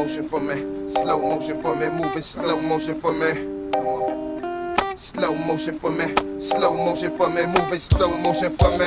Motion for me, slow motion for me, moving slow motion for me. Slow motion for me, slow motion for me, moving slow motion for me.